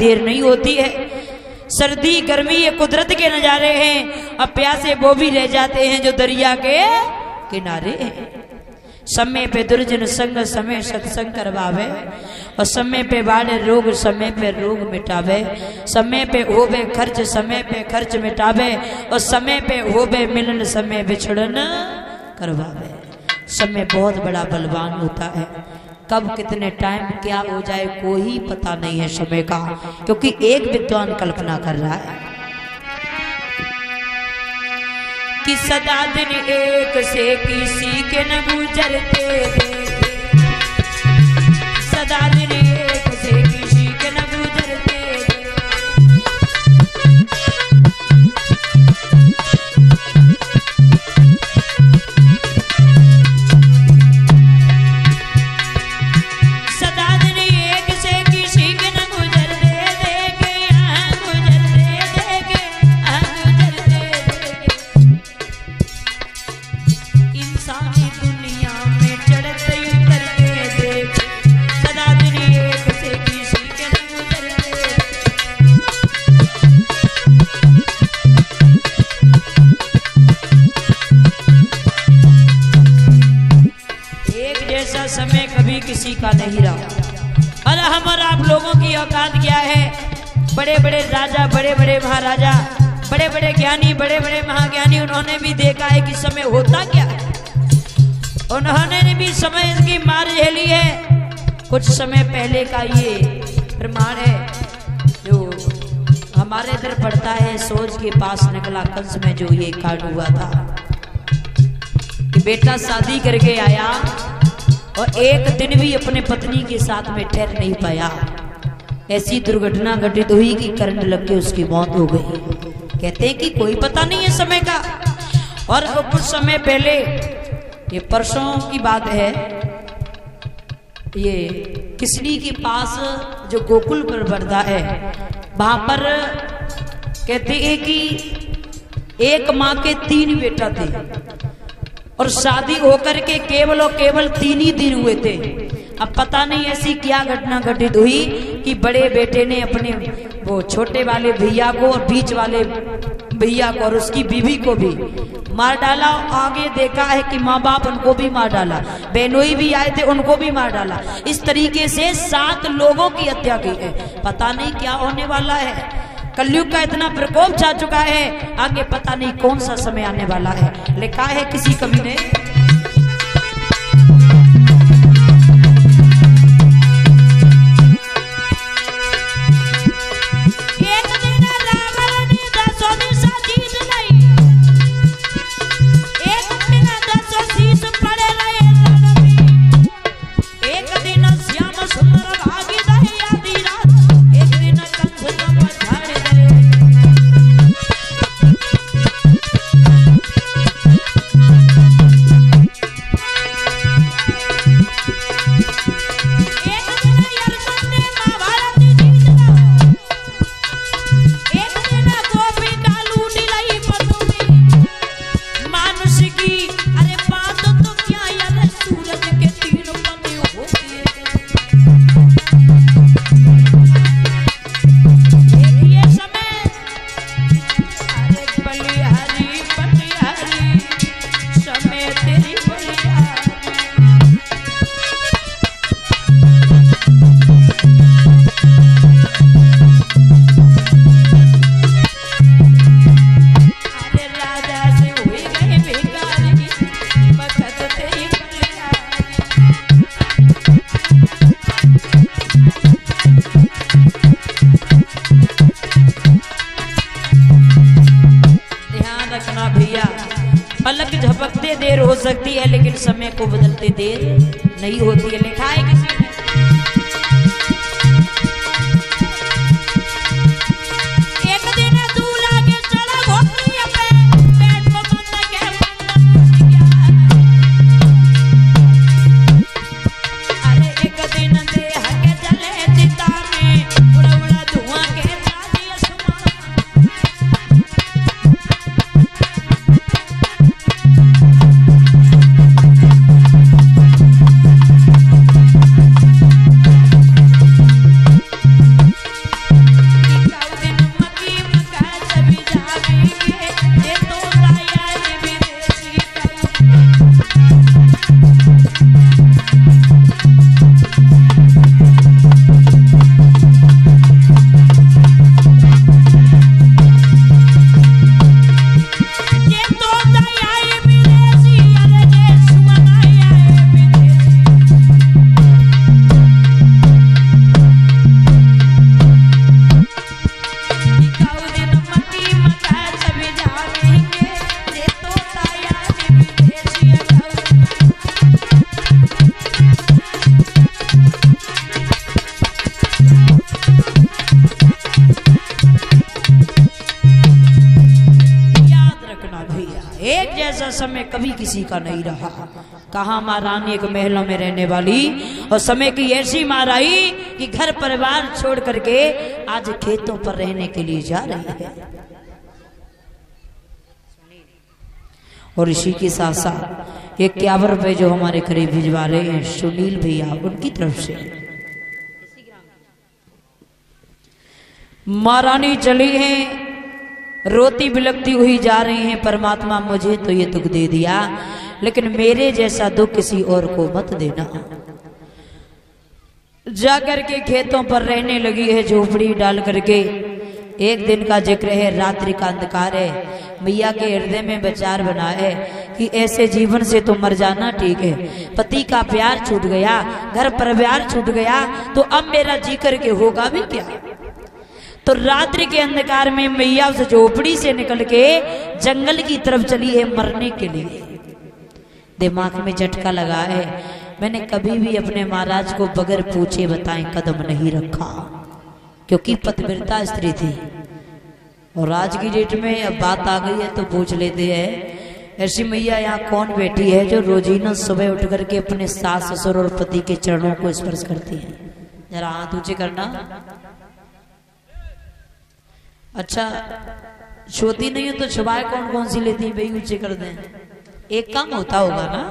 देर नहीं होती है। सर्दी, गर्मी, ये कुदरत के नजारे हैं। अब प्यासे वो भी रह जाते हैं जो दरिया के किनारे हैं। समय पे दुर्जन संग, समय सत्संग करवावे। और समय पे बाढ़े रोग, समय पे रोग मिटावे। समय पे होवे खर्च, समय पे खर्च मिटावे। और समय पे होवे मिलन, समय बिछड़न करवावे। समय बहुत बड़ा बलवान होता है। कब कितने टाइम क्या हो जाए, कोई पता नहीं है समय का, क्योंकि एक विद्वान कल्पना कर रहा है कि सदा दिन एक से किसी के न गुजरते एक समय कभी किसी का नहीं रहा। और हम और आप लोगों की औकात क्या है? बड़े बड़े राजा बड़े बड़े महाराजा बड़े बड़े ज्ञानी बड़े बड़े महाज्ञानी, उन्होंने भी देखा है कि समय होता क्या है। उन्होंने भी समय की मार झेली है। कुछ समय पहले का ये प्रमाण है, जो हमारे इधर पड़ता है सोच के पास निकला कंस में जो ये कांड हुआ था। कि बेटा शादी करके आया और एक दिन भी अपने पत्नी के साथ में ठहर नहीं पाया। ऐसी दुर्घटना घटित हुई कि करंट लग के उसकी मौत हो गई। कहते हैं कि कोई पता नहीं है समय का। और कुछ समय पहले, ये परसों की बात है, ये किसली के पास जो गोकुल पर बढ़ता है, वहाँ पर कहते हैं कि एक माँ के तीन बेटा थे। और शादी होकर के केवल और केवल तीन ही दिन हुए थे। अब पता नहीं ऐसी क्या घटना घटित हुई कि बड़े बेटे ने अपने वो छोटे वाले भैया को और बीच वाले भैया को और उसकी बीवी को भी मार डाला आगे देखा है कि माँ बाप उनको भी मार डाला बहनोई भी आए थे, उनको भी मार डाला। इस तरीके से सात लोगों की हत्या की है। पता नहीं क्या होने वाला है। कलयुग का इतना प्रकोप जा चुका है, आगे पता नहीं कौन सा समय आने वाला है। लिखा है किसी कवि ने सकती है लेकिन समय को बदलते देर नहीं होती है। लिखा है किसी जैसा समय कभी किसी का नहीं रहा। कहा, माँ, रानी एक महलों में रहने वाली और समय की ऐसी मार आई कि घर परिवार छोड़ करके आज खेतों पर रहने के लिए जा रही है। और इसी के साथ साथ इक्यावन रुपए जो हमारे करीब भिजवा रहे हैं, सुनील भैया, उनकी तरफ़ से। महारानी चली हैं। रोती बिलकती हुई जा रही हैं, परमात्मा मुझे तो ये दुख दे दिया, लेकिन मेरे जैसा दुख किसी और को मत देना। जाकर के खेतों पर रहने लगी है झोपड़ी डाल करके। एक दिन का ज़िक्र है, रात्रि का अंधकार है। मैया के हृदय में विचार बना है कि ऐसे जीवन से तो मर जाना ठीक है। पति का प्यार छूट गया, घर परिवार छूट गया तो अब मेरा जी करके होगा भी क्या? तो रात्रि के अंधकार में मैया उस झोपड़ी से निकल के जंगल की तरफ़ चली है मरने के लिए। दिमाग में झटका लगा है। मैंने कभी भी अपने महाराज को बगैर पूछे बताए कदम नहीं रखा, क्योंकि पतिव्रता स्त्री थी। और आज की डेट में अब बात आ गई है तो पूछ लेते हैं, ऐसी मैया यहाँ कौन बैठी है जो रोजीना सुबह उठ करके अपने सास, ससुर और पति के चरणों को स्पर्श करती है? जरा हाथ ऊँचे करना। अच्छा छोती नहीं हो तो छुपाए कौन कौन सी लेती है? भाई, ऊँचे कर दें। एक काम होता होगा ना?